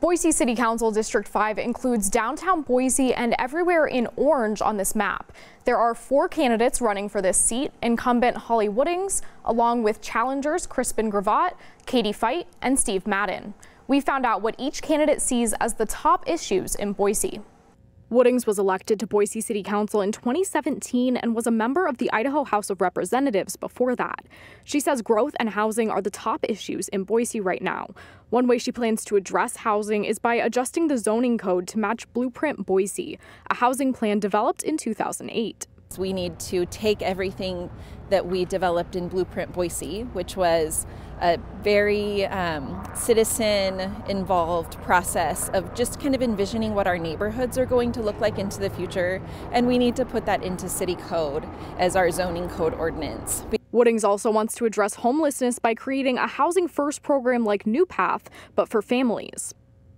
Boise City Council District 5 includes downtown Boise and everywhere in orange on this map. There are four candidates running for this seat, incumbent Holli Woodings, along with challengers Crispin Gravatt, Katie Fite, and Steve Madden. We found out what each candidate sees as the top issues in Boise. Woodings was elected to Boise City Council in 2017 and was a member of the Idaho House of Representatives before that. She says growth and housing are the top issues in Boise right now. One way she plans to address housing is by adjusting the zoning code to match Blueprint Boise, a housing plan developed in 2008. We need to take everything that we developed in Blueprint Boise, which was a very um, citizen involved process of just kind of envisioning what our neighborhoods are going to look like into the future, and we need to put that into city code as our zoning code ordinance. Woodings also wants to address homelessness by creating a housing first program like New Path, but for families.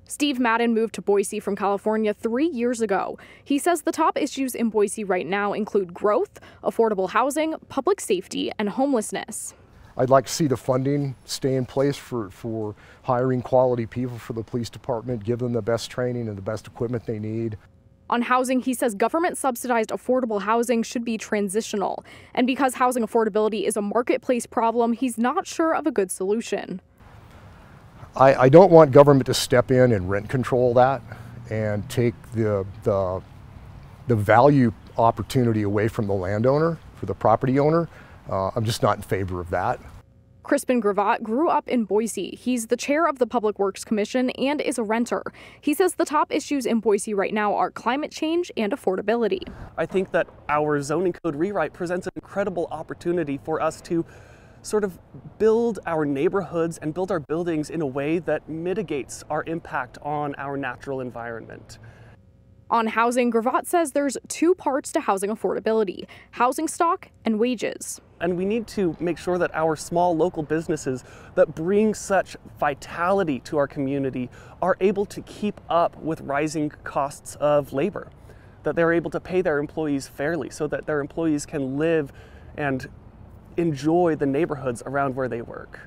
Steve Madden moved to Boise from California three years ago. He says the top issues in Boise right now include growth, affordable housing, public safety, and homelessness. I'd like to see the funding stay in place for, for hiring quality people for the police department, give them the best training and the best equipment they need. On housing, he says government subsidized affordable housing should be transitional. And because housing affordability is a marketplace problem, he's not sure of a good solution. I, I don't want government to step in and rent control that and take the, the, the value opportunity away from the landowner, for the property owner. Uh, I'm just not in favor of that. Crispin Gravatt grew up in Boise. He's the chair of the Public Works Commission and is a renter. He says the top issues in Boise right now are climate change and affordability. I think that our zoning code rewrite presents an incredible opportunity for us to sort of build our neighborhoods and build our buildings in a way that mitigates our impact on our natural environment. On housing, Gravatt says there's two parts to housing affordability housing stock and wages. And we need to make sure that our small local businesses that bring such vitality to our community are able to keep up with rising costs of labor, that they're able to pay their employees fairly so that their employees can live and enjoy the neighborhoods around where they work.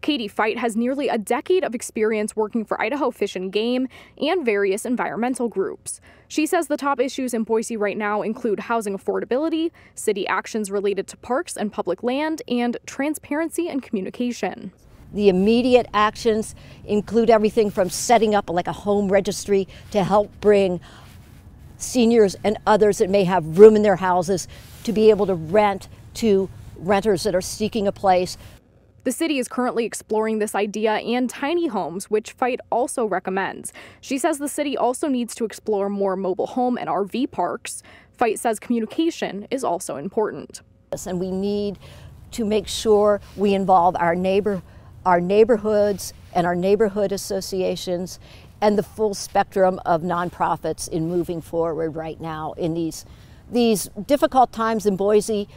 Katie Fite has nearly a decade of experience working for Idaho Fish and Game and various environmental groups. She says the top issues in Boise right now include housing affordability, city actions related to parks and public land, and transparency and communication. The immediate actions include everything from setting up like a home registry to help bring seniors and others that may have room in their houses to be able to rent to renters that are seeking a place. The city is currently exploring this idea and tiny homes, which Fite also recommends. She says the city also needs to explore more mobile home and RV parks. Fite says communication is also important. And we need to make sure we involve our neighbor, our neighborhoods and our neighborhood associations and the full spectrum of nonprofits in moving forward right now in these these difficult times in Boise.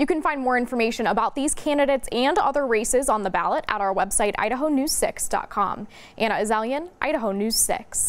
You can find more information about these candidates and other races on the ballot at our website, idahonews6.com. Anna Azalian, Idaho News 6.